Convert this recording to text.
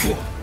Ugh!